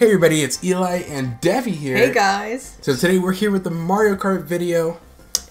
Hey everybody, it's Eli and Devi here. Hey guys. So today we're here with the Mario Kart video.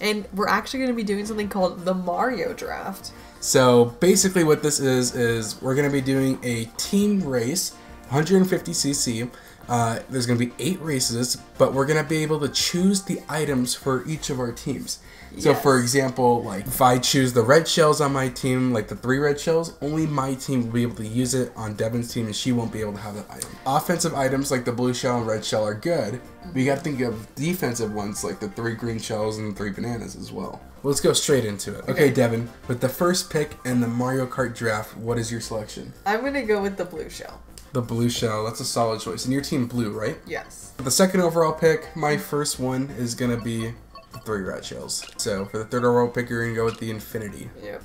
And we're actually going to be doing something called the Mario Draft. So basically what this is, is we're going to be doing a team race, 150cc. Uh, there's going to be eight races, but we're going to be able to choose the items for each of our teams. So Yes. for example, like if I choose the red shells on my team, like the three red shells, only my team will be able to use it on Devin's team and she won't be able to have that item. Offensive items like the blue shell and red shell are good, but you gotta think of defensive ones like the three green shells and the three bananas as well. Let's go straight into it. Okay, Okay. Devin, with the first pick in the Mario Kart draft, what is your selection? I'm going to go with the blue shell. The blue shell, that's a solid choice. And your team blue, right? Yes. The second overall pick, my first one is gonna be three red shells. So for the third overall pick, you're gonna go with the infinity. Yep.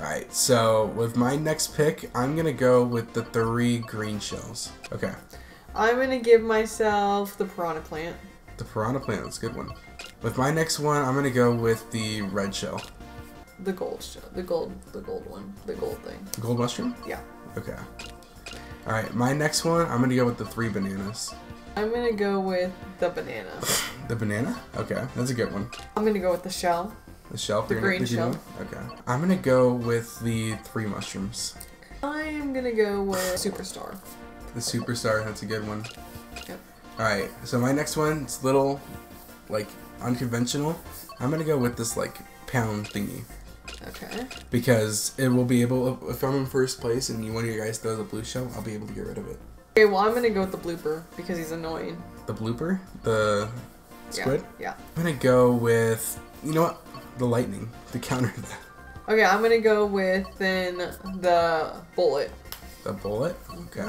Alright, so with my next pick, I'm gonna go with the three green shells. Okay, I'm going to give myself the piranha plant. the piranha plant, that's a good one. With my next one, I'm gonna go with the red shell. The gold shell. The gold, the gold one. The gold thing. Gold mushroom? Yeah. Okay. Alright, my next one, I'm gonna go with the three bananas. I'm going to go with the banana. The banana? Okay, that's a good one. I'm going to go with the shell. The shell? The green- shell. Okay. I'm gonna go with the three mushrooms. I'm to go with superstar. The superstar, that's a good one. Yep. Alright, so my next one, it's a little, like, unconventional. I'm gonna go with this, like, pound thingy. Okay. Because it will be able, if I'm in first place and one of you guys throws a blue shell, I'll be able to get rid of it. Okay, well, I'm going to go with the blooper because he's annoying. The blooper, the squid. Yeah. I'm gonna go with, you know what, the lightning to counter that. Okay, I'm going to go with then the bullet. The bullet. Okay.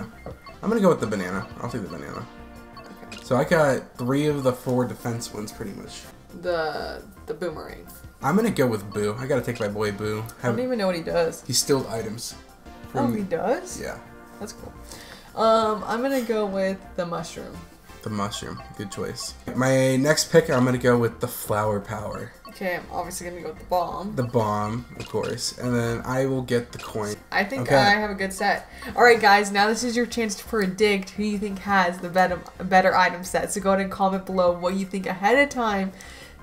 I'm gonna go with the banana. I'll take the banana. Okay. So I got three of the four defense ones pretty much. The the boomerang. I'm gonna go with Boo. I gotta take my boy Boo. I don't even know what he does. he steals items. Oh, he does? Yeah, That's cool. Um, I'm gonna go with the mushroom. The mushroom. Good choice. My next pick, I'm gonna go with the flower power. Okay, I'm obviously gonna go with the bomb. The bomb, of course. And then I will get the coin. I think Okay. I have a good set. All right, guys, now this is your chance to predict who you think has the better better item set. So go ahead and comment below what you think ahead of time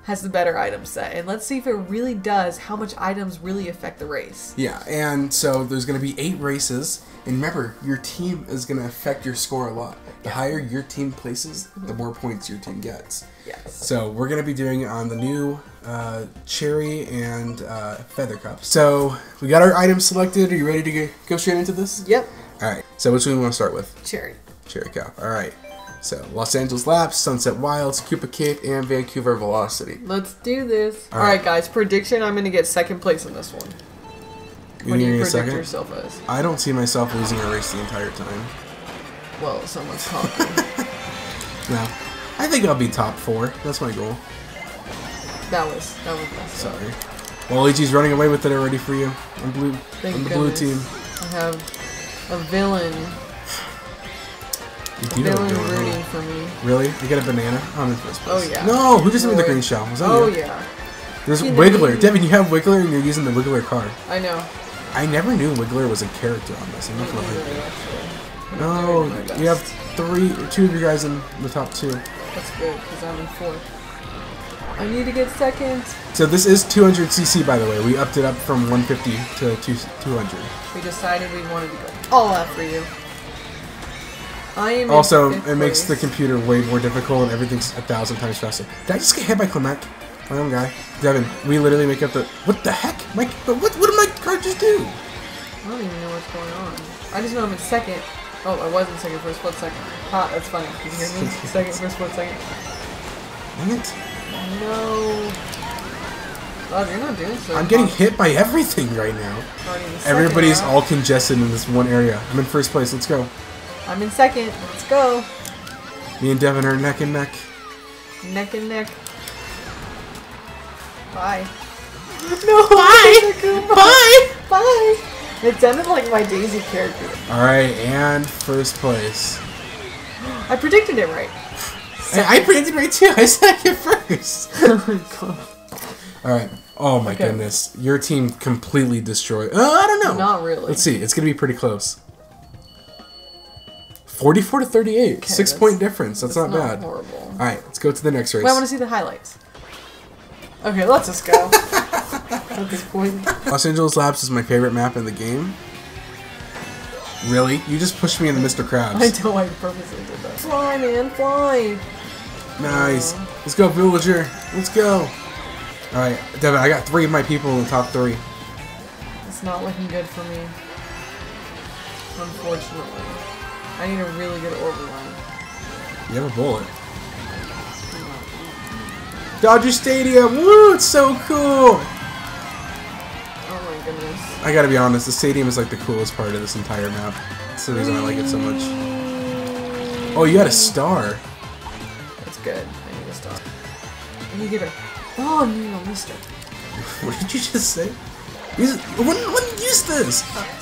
has the better item set, and let's see if it really does. How much items really affect the race? Yeah, and so there's gonna be eight races. And remember, your team is gonna affect your score a lot. The higher your team places, the more points your team gets. Yes. So we're gonna be doing it on the new uh, cherry and uh, feather cup. So we got our items selected. Are you ready to go, go straight into this? Yep. All right. So which one do we want to start with? Cherry. Cherry cup. All right. So Los Angeles Laps, Sunset Wilds, Koopa Cape, and Vancouver Velocity. Let's do this. All All right, right. guys. Prediction: I'm gonna get second place in this one. You What do you predict second? yourself as? I don't see myself losing a race the entire time. Well, someone's talking. No. I think I'll be top four. That's my goal. that was that was up. Sorry. Luigi's running away with it already for you. I'm blue. Thank I'm the blue team. I have a villain, You do know villain what's going on. rooting for me. Really? I get a banana? I'm in first place. Oh, yeah. No, who just made the green shell? Was that Oh you? yeah, There's You Wiggler. you- Devin, you have Wiggler and you're using the Wiggler card. I know. I never knew Wiggler was a character on this. I'm not gonna lie. Really. No, I'm doing my you have three, two of you guys in the top two. That's good because I'm in fourth. I need to get second. So this is 200cc, by the way. We upped it up from 150 to 200. We decided we wanted to go all out for you. I am. Also, it makes the computer way more difficult and everything's a thousand times faster. Did I just get hit by Clement? My own guy. Devin, we literally make up the. What the heck? Mike, but what, what did my card just do? I don't even know what's going on. I just know I'm in second. Oh, I was in second for a split second. Ha, that's funny. Did you hear me? second for a split second. Dang it. No. God, you're not doing so I'm getting hit by everything right now. Everybody's all congested in this one area. I'm in first place. Let's go. I'm in second. Let's go. Me and Devin are neck and neck. Neck and neck. Bye. No. Bye. Bye. Bye. It sounded like my Daisy character. All right, and first place. I predicted it right. I, I predicted right too. I said it first. oh my god. All right. Oh my Okay. goodness, your team completely destroyed. Uh, I don't know. Not really. Let's see. It's gonna be pretty close. 44 to 38. Six point difference. That's, That's not, bad. horrible. All right, let's go to the next race. Wait, I want to see the highlights. Okay, let's just go. At this point. Los Angeles Laps is my favorite map in the game. Really? You just pushed me into Mr. Krabs. I Krabs. know I purposely did that. Fly, man, fly. Nice. Let's go, Villager. Let's go. All right, Devin, I got three of my people in the top three. It's not looking good for me. Unfortunately. I need a really good overrun. You have a bullet. Dodger Stadium. Woo! It's so cool. Oh my goodness. I gotta be honest, the stadium is like the coolest part of this entire map. That's the reason I like it so much. Oh, you got a star. That's good. I need a star. I need to get her. Oh, no, mister. What did you just say? Use, when, when use this? Yes.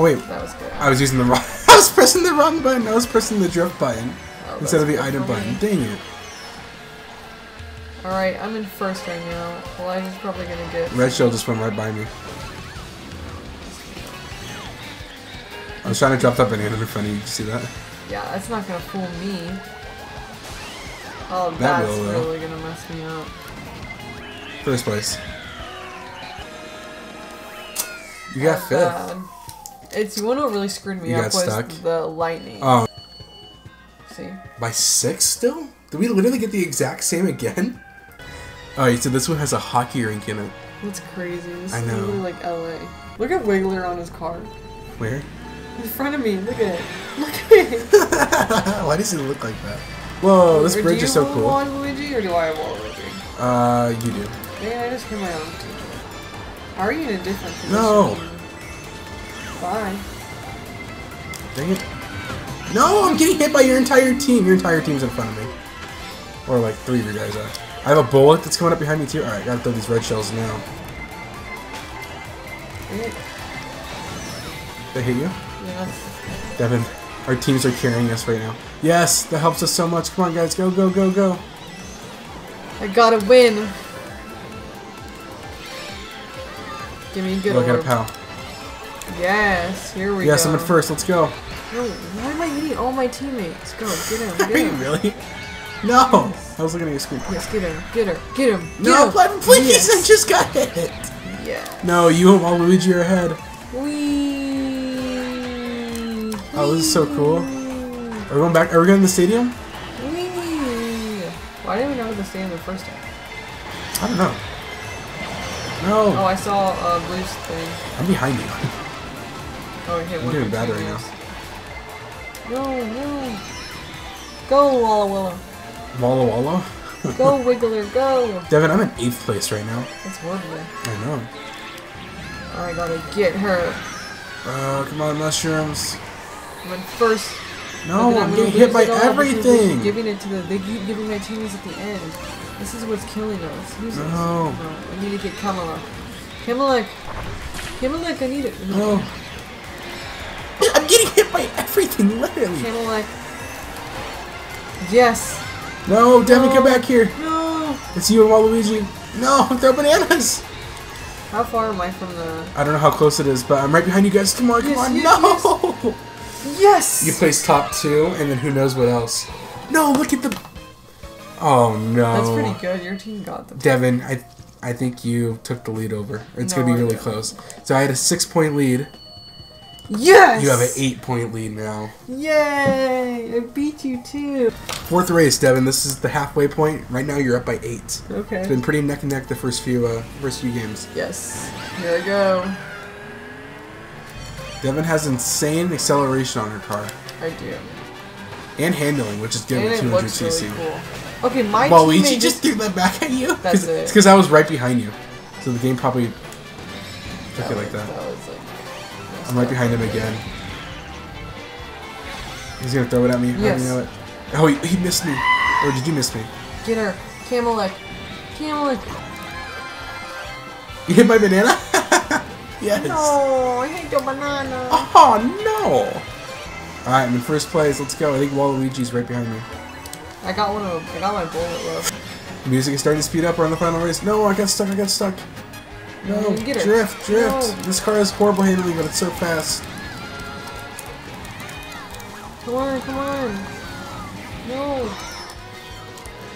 Oh wait, That was good. I was using the wrong. I was pressing the wrong button. I was pressing the drift button Oh, instead of the item button. Dang it! Alright, I'm in first right now. Elijah's probably gonna get. Red shell just went right by me. I was trying to drop that banana in front of you. Did you see that? Yeah, that's not gonna fool me. Oh, That that's will, though. really gonna mess me up. First place. You got That's fifth. bad. It's you know what really screwed me You up was stuck? the lightning. Oh, See? by six still? Did we literally get the exact same again? Alright, so this one has a hockey rink in it. That's crazy. This I is know. literally like LA. Look at Wiggler on his car. Where? In front of me. Look at it. Look at it. Why does it look like that? Whoa, this bridge do is you so cool. Waluigi or do I have Waluigi? Uh, you do. Man, I just hit my own. Are you in a different position? No. Bye. Dang it. No, I'm getting hit by your entire team. Your entire team's in front of me. Or like three of you guys are. I have a bullet that's coming up behind me too. Alright, gotta throw these red shells now. They hit you? Yeah. Devin, our teams are carrying us right now. Yes, that helps us so much. Come on, guys. Go, go, go, go. I gotta win. Give me a good oh, Look at a pal. Yes, here we Yes, go. Yes, I'm at first. Let's go. No, why am I hitting all my teammates? Go, get him, Are get you him. really? No. I was looking at your screen. Yes, get him, get her, get him. Get No, him. Platinum, please! I just got hit. Yeah. No, you and Waluigi are ahead. Wee. Oh, this is so cool. Are we going back? Are we going to the stadium? Wee. Why didn't we know the stadium the first time? I don't know. No. Oh, I saw uh, a Bruce thing. I'm behind you. Oh, hit I'm doing of the bad right teammates. No, no. Go, Walla Walla. Walla Walla. Go, Wiggler, go. Devin, I'm in eighth place right now. That's horrible. I know. I gotta get her. Uh, come on, mushrooms. I'm in first. No, I'm getting hit by it all because they keep everything. Giving it to the, they keep giving my teammates at the end. This is what's killing us. Who's? No. No, I need to get Kamala. Kamala. Kamala, I need it. No. Hit by everything, literally. Kamala. Yes. No, Devin, come back here. No. It's you and Waluigi. No, throw bananas. How far am I from the? I don't know how close it is, but I'm right behind you guys. Come on, come Yes, on. yes, no. Yes. You placed top two, and then who knows what else. No, look at the. Oh no. That's pretty good. Your team got them. Devin, I I think you took the lead over. It's No, gonna be really close. So I had a six point lead. Yes. You have an eight point lead now. Yay! I beat you too. Fourth race, Devin. This is the halfway point. Right now, you're up by eight. Okay. It's been pretty neck and neck the first few uh, first few games. Yes. Here I go. Devin has insane acceleration on her car I do. and handling, which is good and with 200 looks cc. really cool. Okay, my Well, teammate Luigi just threw that back at you. That's it. It's because I was right behind you, so the game probably took that it like was- that. like. I'm right behind him again. He's gonna throw it at me. Yes. know it. Oh, he, he missed me. Or did you miss me? Get her, Camelot. Camelot. You hit my banana? yes. No, I hate your banana. Oh no! Alright, I'm in first place. Let's go. I think Waluigi's right behind me. I got one of. them. I got my bullet left. Music is starting to speed up. We're on the final race. No, I got stuck. I got stuck. No, drift, drift. No. This car is horrible handling, but it's so fast. Come on, come on. No.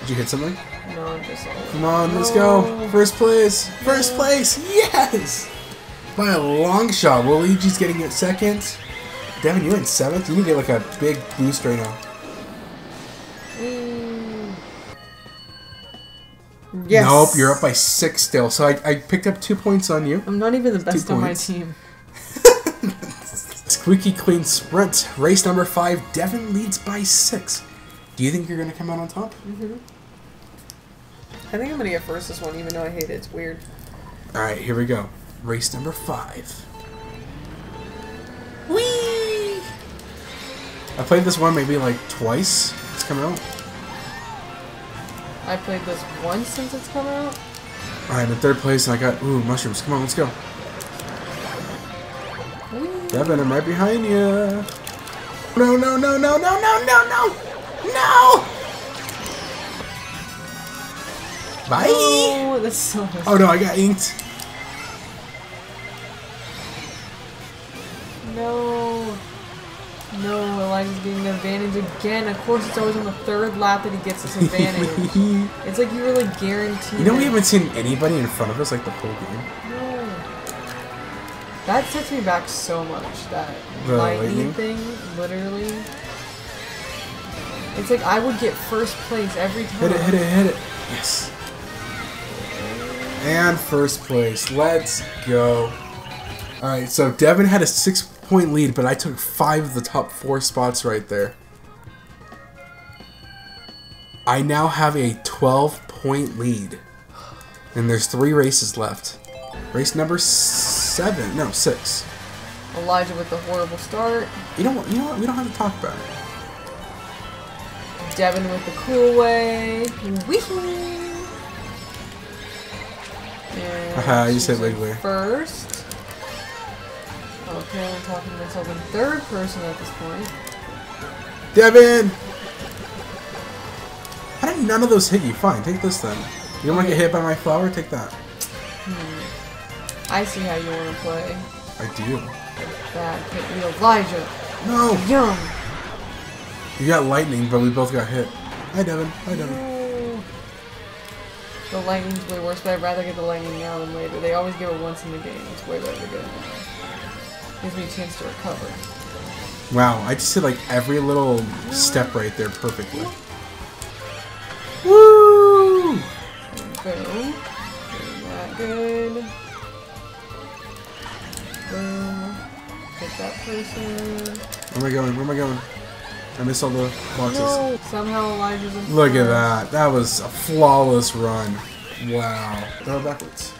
Did you hit something? No, I'm just Come on, let's go. First place. First place. Yes. By a long shot. Luigi's getting it second. Devin, you're in seventh. You need to get like a big boost right now. Yes. Nope, you're up by six still. So I, I picked up two points on you. I'm not even the best on my points. team. Squeaky clean sprint. Race number five. Devin leads by six. Do you think you're gonna come out on top? Mhm. I think I'm gonna get first this one, even though I hate it. It's weird. All right, here we go. Race number five. Whee! I played this one maybe like twice. It's come out. I played this once since it's come out. Alright, in third place, I got, ooh, mushrooms. Come on, let's go. Devin, I'm right behind you. No, no, no, no, no, no, no, no! No! Bye! Oh, that's so Oh no, I got inked. No. No, Elijah's getting the advantage again. Of course, it's always on the third lap that he gets this advantage. it's like you really guarantee. You know we haven't seen anybody in front of us like the whole game. No. That sets me back so much. That The lightning, lightning? thing, literally. It's like I would get first place every time. Hit it, hit it, hit it. Yes. And first place. Let's go. Alright, so Devin had a six point lead, but I took five of the top four spots right there. I now have a 12 point lead. And there's three races left. Race number seven. No, six. Elijah with the horrible start. You know what? You know what? We don't have to talk about it. Devin with the cool way. Wee! And Haha, you said Wiggler. First. Okay, I'm talking to myself in third person at this point. Devin! How did none of those hit you? Fine, take this then. You don't want to get hit by my flower? Take that. Hmm. I see how you want to play. I do. That hit you, Elijah. No! Yum. You got lightning, but we both got hit. Hi, Devin. Hi, Devin. No. The lightning's way worse, but I'd rather get the lightning now than later. They always give it once in the game. It's way better to get it now. Gives me a chance to recover. Wow, I just did like every little step right there perfectly. Woo! Boom. Doing that good. Boom. Hit that person. Where am I going? Where am I going? I missed all the boxes. No! Somehow Elijah's in Look at that. That was a flawless run. Wow. Throw backwards.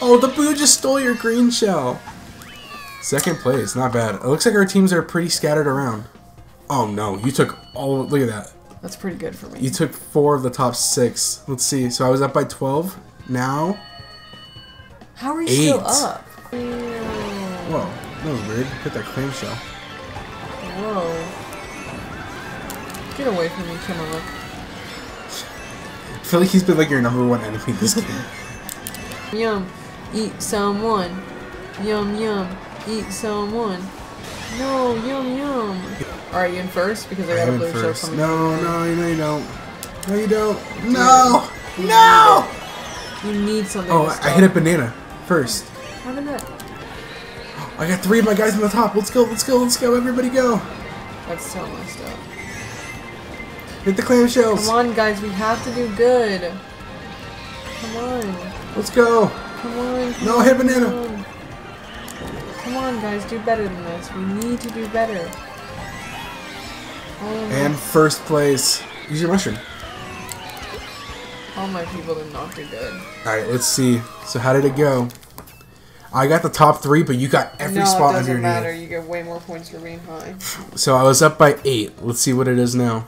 Oh, the boo just stole your green shell. Second place, not bad. It looks like our teams are pretty scattered around. Oh no, you took all. Look at that. That's pretty good for me. You took four of the top six. Let's see. So I was up by 12. Now. How are you still up? Whoa, that was weird. Hit that clamshell. Whoa. Get away from me, Kimmerlick. I feel like he's been like your number one enemy in this game. Yum. Eat someone. Yum yum. Eat someone. No, yum yum. Alright, you in first? Because I I got a am blue in show first. coming. No, no, no, you don't. No, you don't. No! No! You need something Oh, I hit a banana first. How did that? I got three of my guys on the top. Let's go, let's go, let's go. Everybody go. That's so messed up. Hit the clamshells. Come on, guys, we have to do good. Come on. Let's go. Come on. Come No, on, hit banana. On. Come on, guys, do better than this. We need to do better. Oh, And first place. Use your mushroom. all my people did not do good. Alright, let's see. So how did it go? I got the top three, but you got every no, spot it doesn't underneath. matter. You get way more points for being high. So I was up by eight. Let's see what it is now.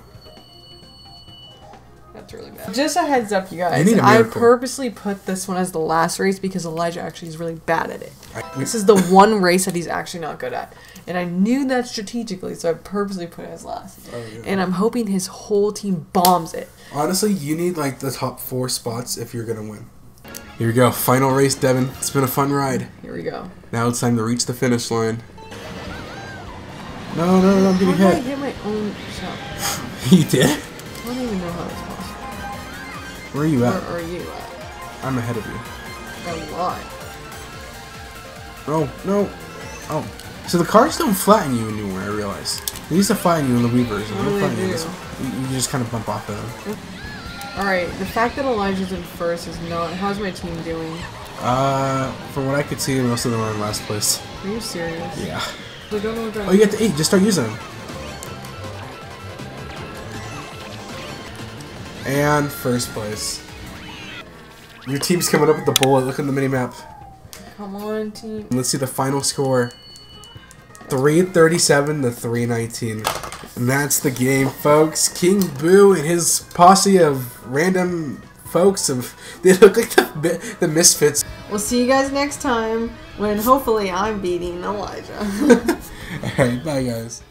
That's really bad. Just a heads up, you You guys. need a I miracle. purposely put this one as the last race because Elijah actually is really bad at it. This is the one race that he's actually not good at. And I knew that strategically, so I purposely put it as last. Oh, yeah. And I'm hoping his whole team bombs it. honestly, you need like the top four spots if you're gonna win. Here we go. Final race, Devin. It's been a fun ride. Here we go. Now it's time to reach the finish line. No, no, no, I'm getting How did I hit. hit my own shot? He did? I don't even know how that's possible. Where are you Where at? are you at? I'm ahead of you. A lot. Oh, no. Oh. So the cars don't flatten you anymore, I realize. They used to flatten you in the Wii version. What They do you in do? this one. You, just kind of bump off of them. Alright, the fact that Elijah's in first is not. How's my team doing? Uh, from what I could see, most of them are in last place. Are you serious? Yeah. I don't know what Oh, you get to eight. Just start using them. And first place. Your team's coming up with the bullet. Look at the mini map. Come on, team. Let's see the final score. 337 to 319. And that's the game, folks. King Boo and his posse of random folks of they look like the, the misfits. We'll see you guys next time when hopefully I'm beating Elijah. Alright, bye guys.